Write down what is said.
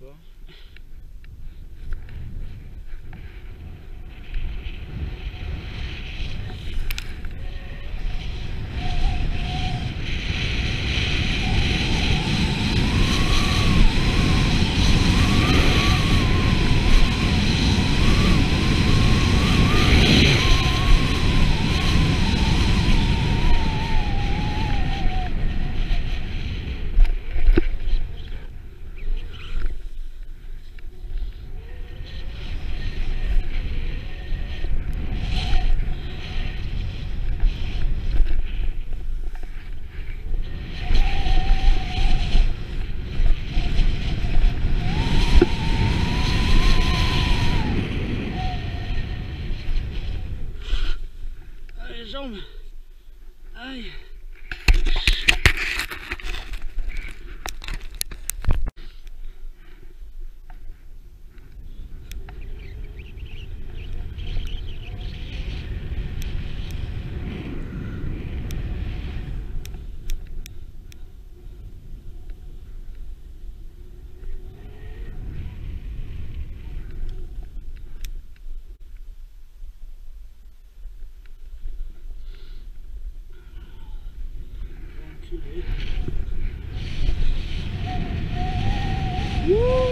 well. Então, ai. Woo!